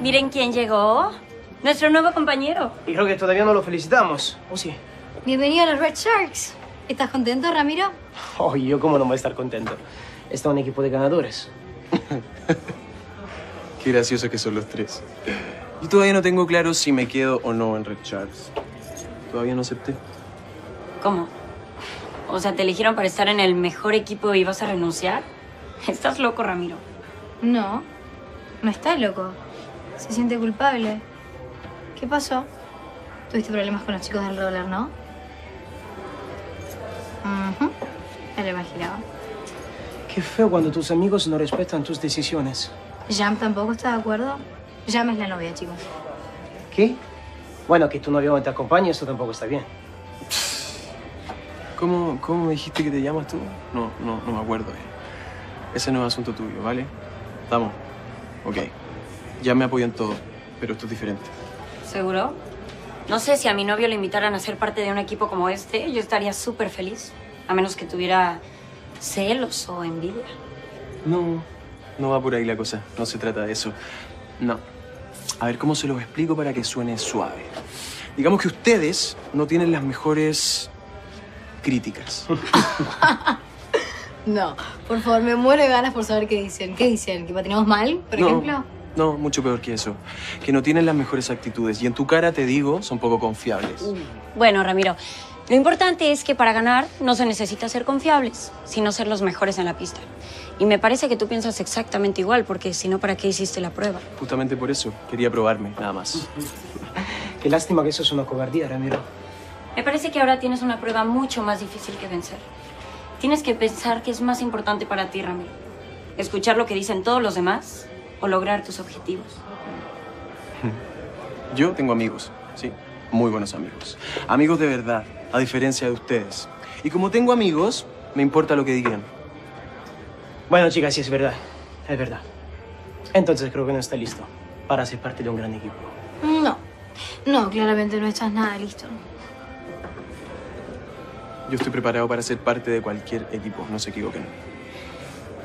Miren quién llegó. Nuestro nuevo compañero. Y creo que todavía no lo felicitamos, ¿o sí? Bienvenido a los Red Sharks. ¿Estás contento, Ramiro? Oh, ¿y yo cómo no voy a estar contento. Está un equipo de ganadores. Qué gracioso que son los tres. Yo todavía no tengo claro si me quedo o no en Red Sharks. Todavía no acepté. ¿Cómo? O sea, te eligieron para estar en el mejor equipo y vas a renunciar. Estás loco, Ramiro. No, no está loco. Se siente culpable. ¿Qué pasó? Tuviste problemas con los chicos del roller, ¿no? Me lo imaginaba. Qué feo cuando tus amigos no respetan tus decisiones. Jam tampoco está de acuerdo. Jam es la novia, chicos. ¿Qué? Bueno, que tu novio no te acompañe, eso tampoco está bien. ¿Cómo, ¿Cómo me dijiste que te llamas tú? No, no, no me acuerdo. Ese no es asunto tuyo, ¿vale? Estamos. Ok. Ya me apoyan todo, pero esto es diferente. ¿Seguro? No sé si a mi novio le invitaran a ser parte de un equipo como este, yo estaría súper feliz. A menos que tuviera celos o envidia. No, no va por ahí la cosa. No se trata de eso. No. A ver, ¿cómo se los explico para que suene suave? Digamos que ustedes no tienen las mejores críticas. No, por favor, me muero de ganas por saber qué dicen. ¿Qué dicen? ¿Que patinamos mal, por no, ejemplo? No, mucho peor que eso. Que no tienen las mejores actitudes. Y en tu cara, te digo, son poco confiables. Bueno, Ramiro, lo importante es que para ganar no se necesita ser confiables, sino ser los mejores en la pista. Y me parece que tú piensas exactamente igual, porque si no, ¿para qué hiciste la prueba? Justamente por eso. Quería probarme, nada más. Qué lástima que eso es una cobardía, Ramiro. Me parece que ahora tienes una prueba mucho más difícil que vencer. Tienes que pensar qué es más importante para ti, Ramiro. Escuchar lo que dicen todos los demás o lograr tus objetivos. Yo tengo amigos, sí. Muy buenos amigos. Amigos de verdad, a diferencia de ustedes. Y como tengo amigos, me importa lo que digan. Bueno, chicas, sí es verdad. Es verdad. Entonces creo que no está listo para ser parte de un gran equipo. No. No, claramente no estás nada listo. Yo estoy preparado para ser parte de cualquier equipo, no se equivoquen.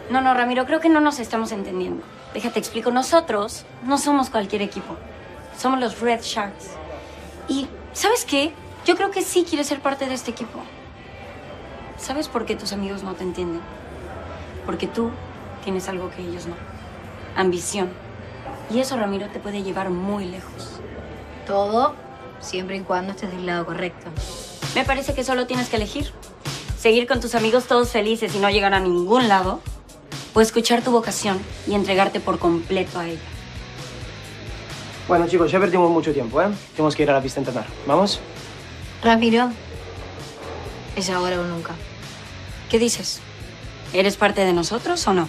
No, no, Ramiro, creo que no nos estamos entendiendo. Déjate explico, nosotros no somos cualquier equipo. Somos los Red Sharks. Y, ¿sabes qué? Yo creo que sí quieres ser parte de este equipo. ¿Sabes por qué tus amigos no te entienden? Porque tú tienes algo que ellos no. Ambición. Y eso, Ramiro, te puede llevar muy lejos. Todo siempre y cuando estés del lado correcto. Me parece que solo tienes que elegir. Seguir con tus amigos todos felices y no llegar a ningún lado. O escuchar tu vocación y entregarte por completo a ella. Bueno, chicos, ya perdimos mucho tiempo, ¿eh? Tenemos que ir a la pista a entrenar. ¿Vamos? Ramiro, es ahora o nunca. ¿Qué dices? ¿Eres parte de nosotros o no?